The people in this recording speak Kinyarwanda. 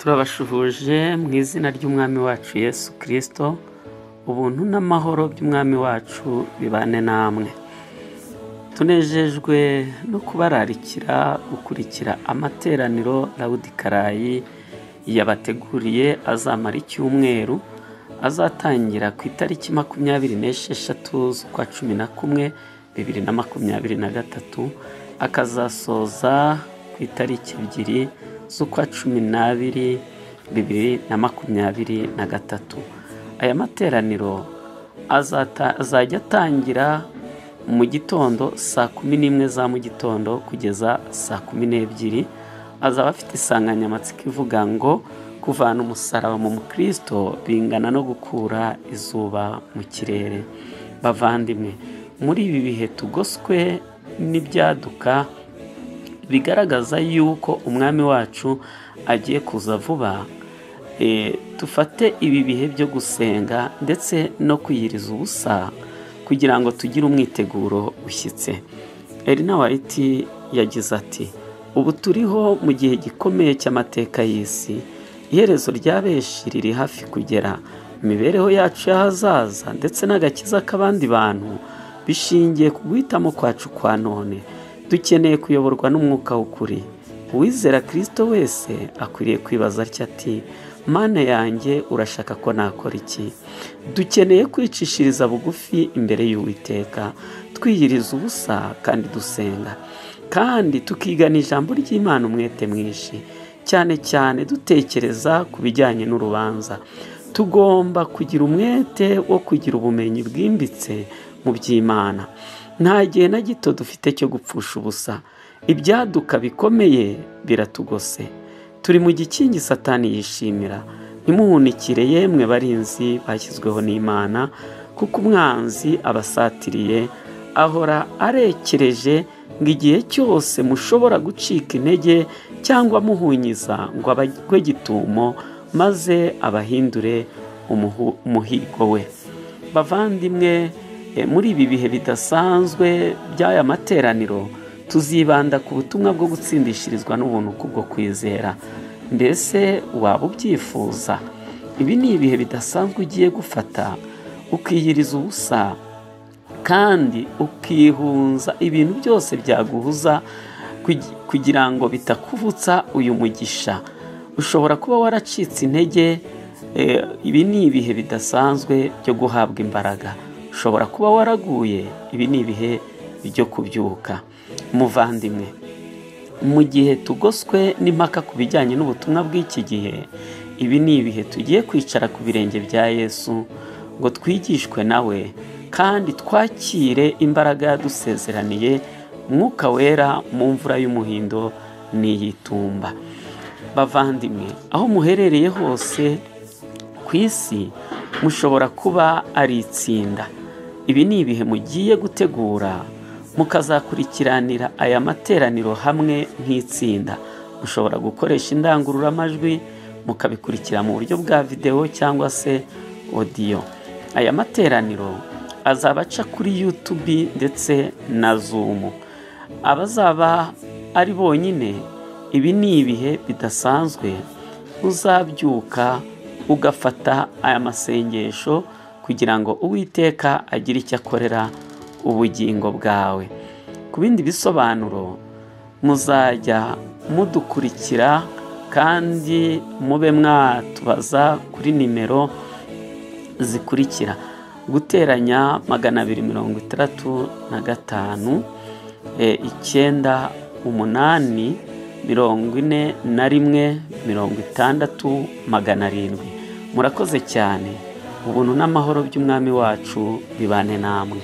turabashuhuje mu izina ry'umwami wacu yesu kirisito ubuntu n'amahoro by'umwami wacu bibane namwe. Tunejejwe no kubararikira gukurikira amateraniro rawudikarayi yabateguriye azamara icyumweru azatangira ku itariki makumyabiri n'esheshatu z'ukwa cumi na kumwe bibiri na makumyabiri na gatatu akazasoza ku itariki ebyiri z'ukwa cumi n'abiri bibiri na makumyabiri na gatatu. Aya materaniro azajya atangira mu gitondo saa kumi n'imwe za mu gitondo kugeza saa kumi n'ebyiri. Azaba afite insanganyamatsiko ivuga ngo kuvana umusaraba mu mukristo bingana no gukura izuba mu kirere. Bavandimwe muri ibi bihe tugoswe n'ibyaduka bigaragaza yuko umwami wacu agiye kuza vuba dufate ibi bihe byo gusenga ndetse no kwiyiriza ubusa kugira ngo tugire umwiteguro ushyitse. Erina wayiti yagize ati ubu turiho mu gihe gikomeye cy'amateka y'isi. Iherezo rya benshi riri hafi kugera. Imibereho yacu y'ahazaza ndetse n'agakiza k'abandi bantu bishingiye ku guhitamo kwacu kwa none. Dukeneye kuyoborwa n'umwuka w'ukuri uwizera kirisito wese akwiriye kwibaza atya ati mane yanjye urashaka ko nakora iki? Dukeneye kwicishiriza bugufi imbere y'uwiteka. Twiyiriza ubusa kandi dusenga. Kandi tukigana ijambo ry'imana umwete mwinshi. Cyane cyane dutekereza ku bijyanye n'urubanza. Tugomba kugira umwete wo kugira ubumenyi bwimbitse mu by'imana. Nta gihe na gito dufite cyo gupfusha ubusa. Ibyaduka bikomeye biratugose. Turi mu gikingi satani yishimira. Ntimuhunikire yemwe barinzi bashyizweho n'imana kuko umwanzi abasatiriye ahora arekereje ngo igihe cyose mushobora gucika intege cyangwa muhunyiza ngo abagwe gitumo maze abahindure umuhigo we. Bavandimwe muri ibi bihe bidasanzwe by'aya materaniro tuzibanda ku butumwa bwo gutsindishirizwa n'ubuntu kubwo kwizera. Mbese waba ubyifuza? Ibi ni ibihe bidasanzwe ugiye gufata ukiyiriza ubusa kandi ukihunza ibintu byose byaguhuza kugira ngo bitakuvutsa uyu mugisha. Ushobora kuba waracitse intege ibi ni ibihe bidasanzwe byo guhabwa imbaraga. Ushobora kuba waraguye ibi ni ibihe byo kubyuka? Umuvandimwe mu gihe tugoswe n'impaka ku bijyanye n'ubutumwa bw'iki gihe ibi ni ibihe tugiye kwicara ku birenge bya yesu ngo twigishwe nawe kandi twakire imbaraga yadusezeraniye mwuka wera mu mvura y'umuhindo n'iyitumba. Bavandimwe aho muherereye hose ku isi mushobora kuba ari itsinda. Ibi ni ibihe mugiye gutegura? Mukazakurikiranira aya materaniro hamwe nk'itsinda. Mushobora gukoresha indangururamajwi mukabikurikira mu buryo bwa videwo cyangwa se odiyo aya materaniro azaba aca kuri yutubi ndetse na zumu abazaba ari bonyine ibi ni ibihe bidasanzwe? Uzabyuka ugafata aya masengesho kugira ngo uwiteka agire icyo akorera ubugingo bwawe. Ku bindi bisobanuro muzajya mudukurikira kandi mube mwatubaza kuri nimero zikurikira. Guteranya magana abiri mirongo itandatu na gatanu icyenda umunani mirongo ine na rimwe mirongo itandatu magana arindwi. Murakoze cyane. Ubuntu n'amahoro by'umwami wacu bibane namwe.